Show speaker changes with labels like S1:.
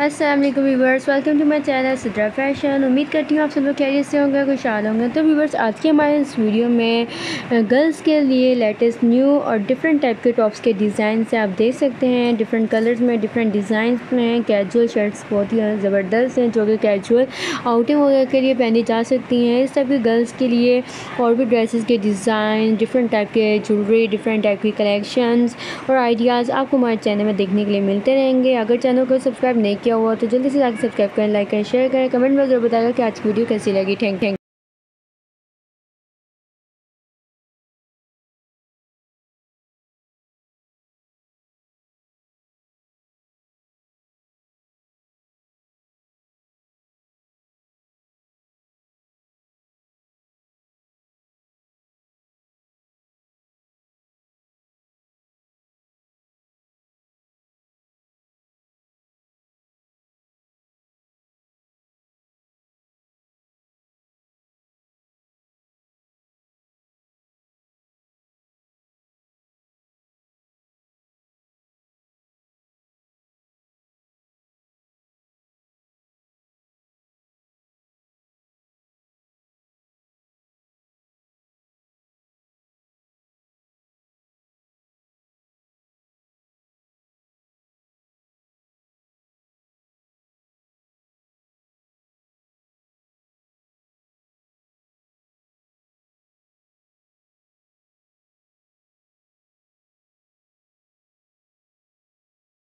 S1: Aslam viewers welcome to my channel Sidra fashion उम्मीद करती हूँ आप सब लोग खैरियत से होंगे, खुशहाल होंगे। तो व्यूवर्स, आज के हमारे इस वीडियो में गर्ल्स के लिए लेटेस्ट न्यू और डिफरेंट टाइप के टॉप्स के डिज़ाइन से आप देख सकते हैं। डिफरेंट कलर्स में डिफरेंट डिज़ाइन में कैजुअल शर्ट्स बहुत ही ज़बरदस्त हैं, जो कि कैजुअल आउटिंग वगैरह के लिए पहनी जा सकती हैं। इस टाइप के गर्ल्स के लिए और भी ड्रेसेस के डिज़ाइन डिफरेंट टाइप के ज्वेलरी डिफरेंट टाइप की कलेक्शंस और आइडियाज़ आपको हमारे चैनल में देखने के लिए मिलते रहेंगे। अगर चैनल को सब्सक्राइब नहीं किया हुआ तो जल्दी से जाकर सब्सक्राइब करें लाइक करें शेयर करें कमेंट में ज़रूर बताएगा कि आज की वीडियो कैसी लगी। Thank thank